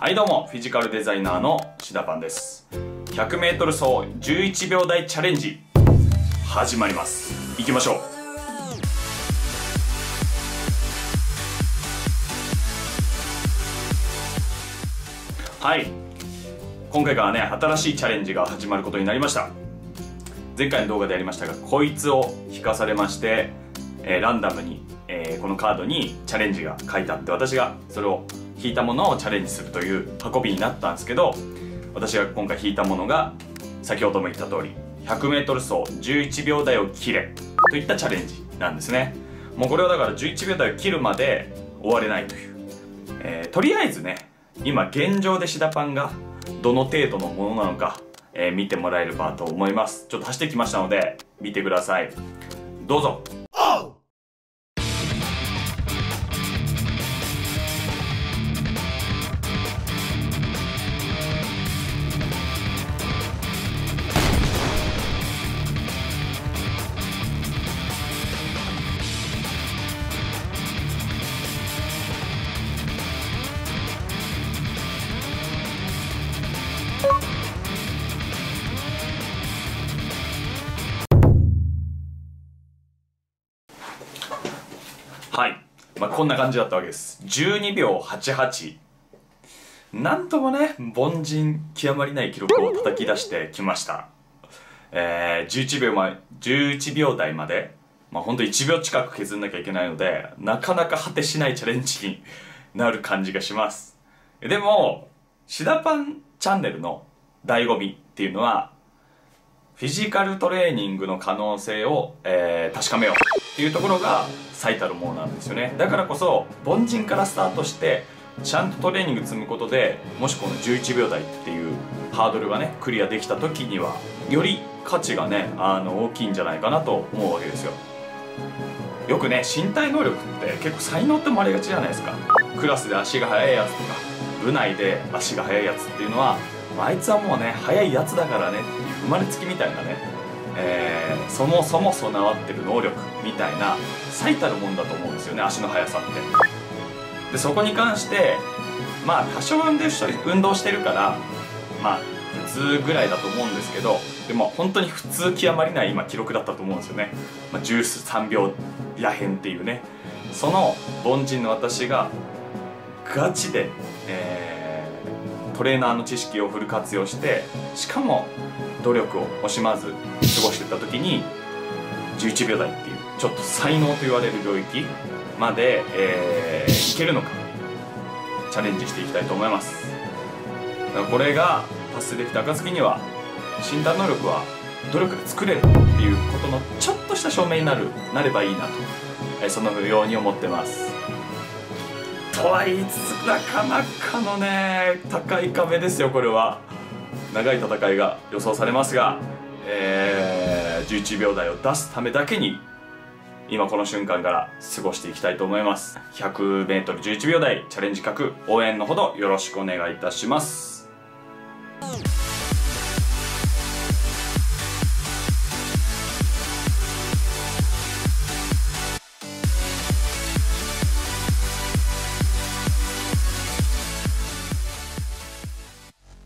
はいどうもフィジカルデザイナーのシダパンです。100m 走11秒台チャレンジ始まります。行きましょう。はい。今回からね新しいチャレンジが始まることになりました。前回の動画でやりましたがこいつを引かされまして、えー、ランダムに、えー、このカードにチャレンジが書いてあって私がそれを引いたものをチャレンジするという運びになったんですけど私が今回引いたものが先ほども言った通り 100m 走11秒台を切れといったチャレンジなんですね。もうこれはだから11秒台を切るまで終われないという、えー、とりあえずね今現状でシダパンがどの程度のものなのか、えー、見てもらえればと思います。ちょっと走ってきましたので見てください。どうぞ。はい。まあ、こんな感じだったわけです。12秒88。なんともね、凡人極まりない記録を叩き出してきました。えー、11秒前、11秒台まで、まあ、ほんと1秒近く削んなきゃいけないので、なかなか果てしないチャレンジになる感じがします。でも、シダパンチャンネルの醍醐味っていうのは、フィジカルトレーニングの可能性を、えー、確かめようっていうところが最たるものなんですよね。だからこそ凡人からスタートしてちゃんとトレーニング積むことでもしこの11秒台っていうハードルがねクリアできた時にはより価値がねあの大きいんじゃないかなと思うわけですよ。よくね身体能力って結構才能って思われがちじゃないですか。クラスで足が速いやつとか部内で足が速いやつっていうのはあいつはもうね速いやつだからねっていう生まれつきみたいなね、えー、そもそも備わってる能力みたいな最たるもんだと思うんですよね足の速さって。でそこに関してまあ多少運動して運動してるからまあ普通ぐらいだと思うんですけどでも本当に普通極まりない今記録だったと思うんですよね、まあ、13秒らへんっていうね。その凡人の私がガチで、えートレーナーの知識をフル活用してしかも努力を惜しまず過ごしていった時に11秒台っていうちょっと才能と言われる領域まで、えー、いけるのかチャレンジしていきたいと思います。これが達成できた暁には診断能力は努力で作れるっていうことのちょっとした証明になるなればいいなと、えー、そのように思ってます。とは言いつつなかなかのね高い壁ですよこれは。長い戦いが予想されますが、えー、11秒台を出すためだけに今この瞬間から過ごしていきたいと思います。100m11 秒台チャレンジ角応援のほどよろしくお願いいたします。